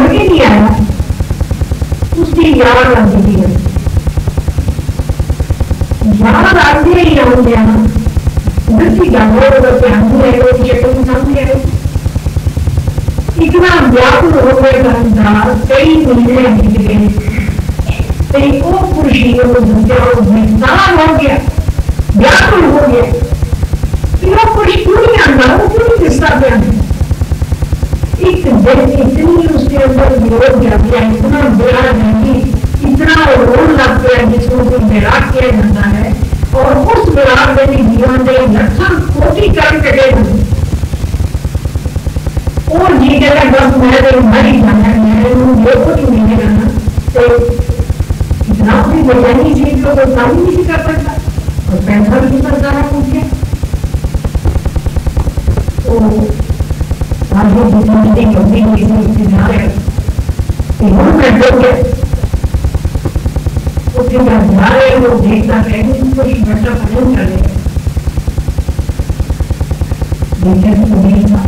समझ ही। नहीं आया उसकी याद आती है याद आती है या हो गया वृत्ति का मोह करके हम रहे हो ये तो तुम हम रहे हो। इतना व्याकुल हो गए संसार कई महीने बीत गए। कई को पुरुषियों को घूमते हो विस्तार हो गया। व्याकुल हो गया। कि वो पुरुष क्यों नहीं आता वो क्यों नहीं विस्तार एक दिन इतनी उसके अंदर विरोध आ गया इतना बुरा नहीं, इतना रोल लग गया जिसको कोई विराट किया जाता है। और उस विराट में भी जीवन के लक्षण कोटि कर्म कटे और जी कहता, बस मैं तो मर जाना मैं ये कुछ नहीं करना तो इतना भी बेचैनी चीज़ को कोई काम नहीं कर सकता। और पैसा भी सरकार है पूछे तो जितनी कभी किसी इंतज़ार है इन्होंने मैं जो के उसके बाद जा रहे वो देखता है बच्चा पसंद कर ले तो था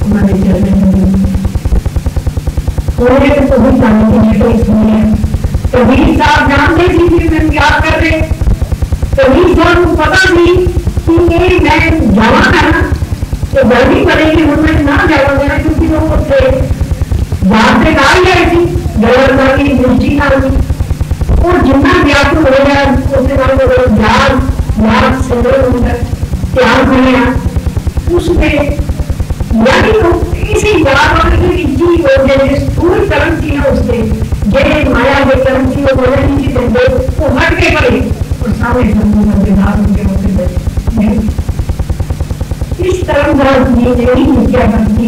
हमारे चरण में थोड़े तो भी जाने की नहीं तो इसलिए कबीर साहब व्याकुल हो गया उसके बाद वो जाल याद सुंदर त्याग बनाया उसमें यानी इसी बराबर की इच्छी हो गए स्थूल कर्म की है उसने जे माया के कर्म की वो बोले नहीं कि दे, वो हट के पड़े। और सारे जम्मू में विधान उनके होते इस तरह का ये यही विद्या भक्ति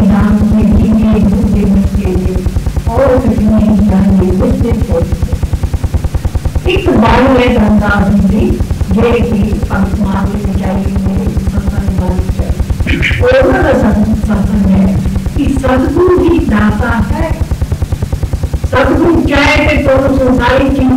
जे की परमात्मा की चाहिए मेरे सत्संग वाली चाहिए और सत्संग है कि सदगुरु ही दाता है। सदगुरु चाहे तो संसारी चीज़ों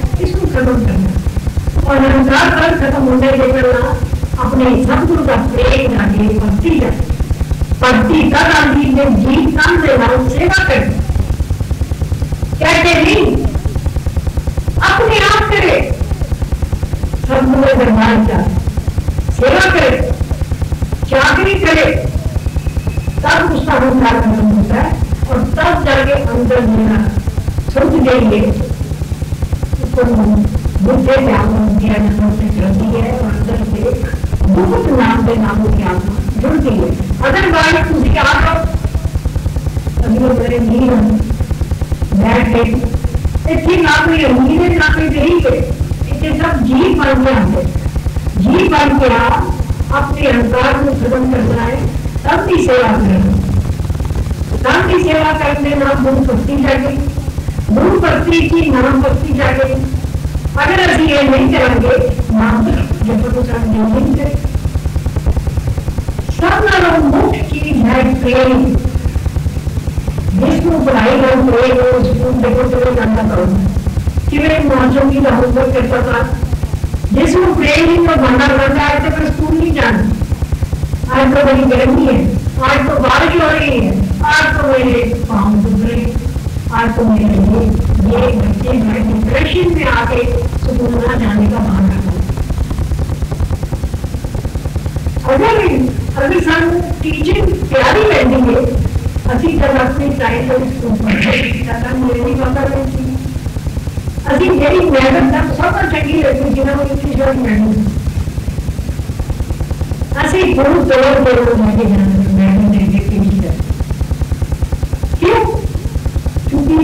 और अहंकार कर खत्म के करना अपने सदगुरु का प्रेम आगे भक्ति कर भक्ति कर आदि में जीत काम देना सेवा कर। कहते नहीं, अपने आप करे। सदगुरु दरबार का सेवा करे, चाकरी करे। तब उसका अहंकार खत्म होता है और तब जाके अंदर मेरा समझ जाएँगे। उसको बुद्धे की नापी नीरे नापी नहीं गए इतने सब जी बन के आते जी बन के अपने अहंकार को खत्म करना है। तब भी सेवा करना नाम की सेवा करने नाम गुरु भक्ति जागे गुरु भक्ति की नाम भक्ति जागे अगर असं ये नहीं करेंगे नाम जब तो सब नहीं करें सब नालों मुख्य चीज़ है प्रेम। जिसको पढ़ाई करो प्रेम हो स्कूल देखो तो जानना करो। कि मैं मौजों की होमवर्क करता था जिसको प्रेम ही तो भंडा करता है तो फिर स्कूल नहीं जाना आज तो बड़ी गर्मी है आज तो बारिश हो रही है आज तो मेरे पाँव दुख रहे आज तो मेरे लिए ये बच्चे मैं डिप्रेशन में आके स्कूल ना जाने का बहाना अगर अगर ਸਾਨੂੰ ਟੀਚਿੰਗ ਪਿਆਰੀ ਲੈਂਦੀ ਹੈ ਅਸੀਂ ਜਦ ਆਪਣੀ ਟਾਈਮ ਦੇ ਵਿੱਚ ਸਕੂਲ ਪੜ੍ਹਦੇ ਤਾਂ ਮੇਰੇ ਨਹੀਂ ਪਤਾ ਨਹੀਂ I think getting medals, I'm so much angry at you, you know, if you don't medals. I say, go to the world, go to the medals, medals, and get teacher. क्यों? क्योंकि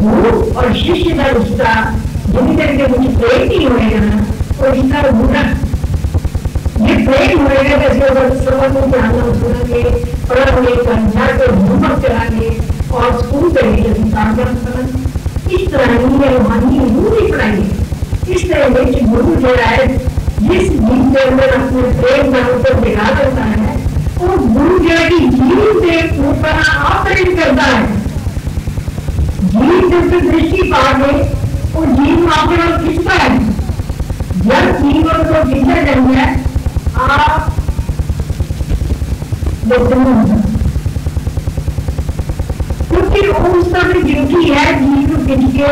गुरु और शिष्य का रिश्ता जिन करके मुझे प्रेम नहीं होएगा और इसका गुना ये प्रेम होएगा जैसे अगर समझ में जाना सुनेंगे पढ़ेंगे समझा के होमवर्क कराएँगे और स्कूल करेंगे काम करना इस तरह की रूहानी रूह पढ़ाएँगे इस तरह के गुरु जो है जिस जीव के अंदर अपने प्रेम का ऊपर दिखा करता है वो गुरु जो है कि जीव के ऊपर ऑपरेट करता है जीव जब दृष्टि पा गए वो जीव अपने खिंचता है जब जीवन को खींचा जाएँगे आप क्योंकि उसका भी ड्यूटी है जीव को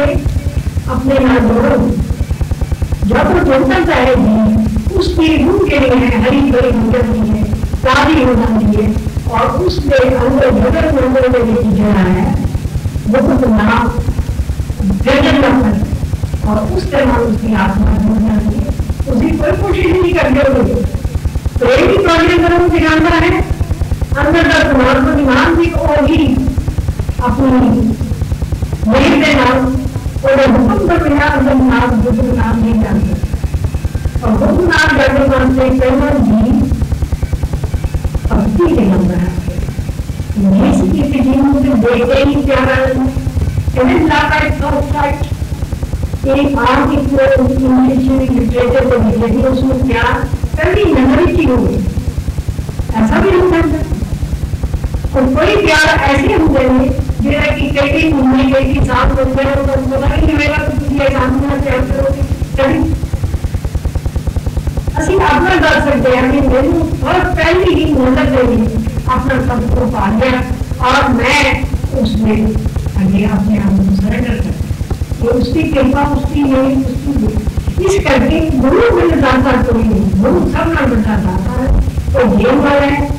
अपने यहाँ जोड़ो जब वो जोड़ता जीव उसके रूप के लिए हरी भरी हो जाती है ताजी हो जाती है, और उसके अंदर जगत मंदिर में जो खींचना है वो कुछ नाम गजन का और उस तरह उसकी आत्मा जुड़ जाती है। उसकी कोई कोशिश नहीं करते हो प्रेम की प्रॉब्लम करो दिखाना है, अंदर का तुम्हारा तो दिमाग भी और ही अपनी मेरे के नाम और हुक्म पर बिना अंदर नाम दूसरे नाम नहीं जानते। और हुक्म नाम जानने मानते पहला जी भक्ति के नंबर है जिस किसी जीवन को देखते ही प्यारा It is not like first sight. एक आम की इंग्लिश लिटरेचर को लिखेगी उसमें क्या कभी नजरी की होगी ऐसा भी हो। सकता और कोई प्यार ऐसे हो जाएँगे जैसा कि कई कई घूमने गई थी साथ हो गए तो पता नहीं मेरा तो तुम ये काम करना प्यार करोगे कभी ਅਸੀਂ ਆਪਣਾ ਦੱਸ ਸਕਦੇ ਹਾਂ ਕਿ ਮੈਨੂੰ ਬਹੁਤ ਪਹਿਲੀ ਹੀ ਮਦਦ ਦੇਣੀ अपना सब को पा लिया और मैं उसमें आगे अपने आप को सरेंडर कर ये उसकी कृपा उसकी नहीं उसकी इस करके गुरु मिल जाता कोई नहीं गुरु सब ना मिलता जाता है तो ये वाला है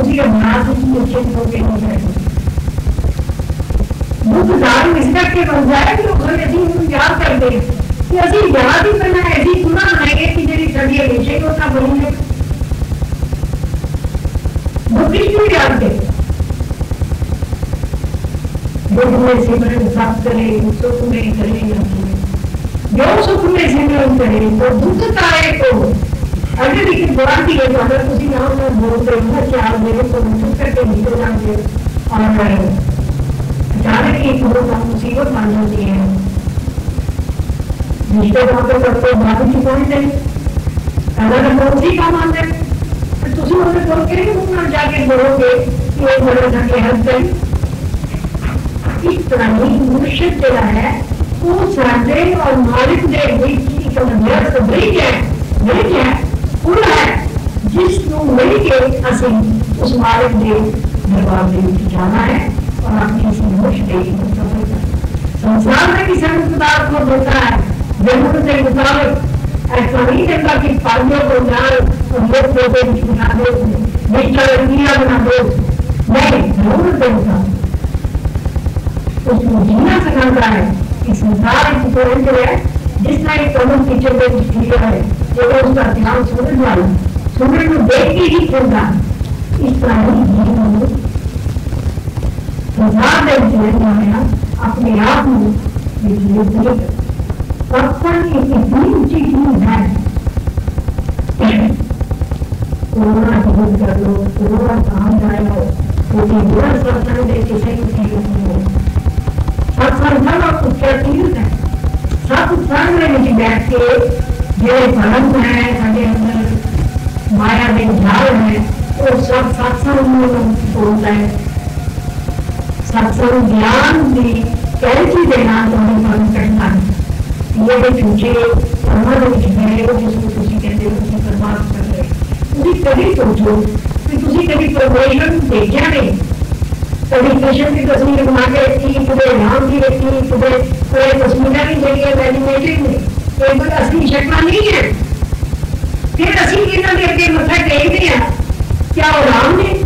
उसके बाद निश्चित होकर हो जाएगा दुख दारू इस तक के बन जाए कि लोग ऐसी याद कर दे। कि असं याद ही करना ऐसी सुना बनाएँगे कि जी सभी हमेशा को ना बनेंगे विष्णु याद के दुख में सिमरन प्राप्त करे सुख में करे जो सुख में सिमरन करे, वो दुख तारे को अभी भी बुरा की एक अगर किसी नाम में बोल देखना कि आप मेरे को महसूस करके नीचे जाते और मैं अचानक एक गुरु तो का मुसीबत मान लेती है। नीचे जाते सबको बाबू जी कौन थे। अगर हम बहुत ही काम आते तो तुम उन्हें बोल के उतना जाके बोलोगे कि वो बोले जाके हँसते इस तरह ही मनुष्य तेरा है वो सारे और मालिक दे तो वही की कमज़ोर सब ब्रिज है ब्रिज है। ਹੈ ਪੁਲ ਹੈ ਜਿਸ ਨੂੰ ਮਿਲ ਕੇ ਅਸੀਂ ਉਸ ਮਾਲਿਕ ਦੇ ਦਰਬਾਰ ਦੇ ਵਿੱਚ ਜਾਣਾ ਹੈ और अपनी इस मुश्किल संसार में किसी पदार्थ को देता है जरूरत के मुताबिक ऐसा नहीं कहता कि पालियों को ज्ञान लोग पोते बना दो निश्चय बना दो नहीं जरूर देता उसको जीना सिखाता है कि संसार एक तुरंत है जिसका एक कदम पीछे पे किया है तो उसका ध्यान सूरज वाला सूरज को देख के ही चलता इस तरह ही में जीवन अपने आप में सत्संग एक इतनी ऊँची चीज़ है। कोरोना को दूर कर लो कोरोना कहाँ जाएगा क्योंकि बुरा सत्संग देखिए सही सत्संग सब उसका तीर्थ है सत्संग में बैठ के जो धर्म है साढ़े अंदर माया में झाल है वो सब सत्संग में बोलता है सत्संग ज्ञान भी कैसी देना तो हमें काम करना है ये भी पूछे समझ गए जिसको तुम कहते हो तुम बर्बाद कर रहे ਤੁਸੀਂ ਕਦੀ ਸੋਚੋ ਕਿ ਤੁਸੀਂ ਕਦੀ ਪ੍ਰੋਗਰੇਸ਼ਨ ਦੇਖਿਆ ਨਹੀਂ ਕਦੀ ਕ੍ਰਿਸ਼ਨ ਦੀ ਤਸਵੀਰ ਬਣਾ ਕੇ ਰੱਖੀ ਕਿਤੇ ਰਾਮ ਦੀ ਰੱਖੀ ਕਿਤੇ ਕੋਈ ਤਸਵੀਰਾਂ ਵੀ ਜਿਹੜੀਆਂ ਮੈਨੀਮੇਟਿਡ ਨੇ ਇਹ ਕੋਈ ਅਸਲੀ ਸ਼ਕਲਾਂ ਨਹੀਂ ਹੈ ਫਿਰ ਅਸੀਂ ਇਹਨਾਂ ਦੇ ਅੱਗੇ ਮੱਥਾ ਟੇਕਦੇ ਆ ਕਿਆ ਉਹ ਰਾਮ ਨੇ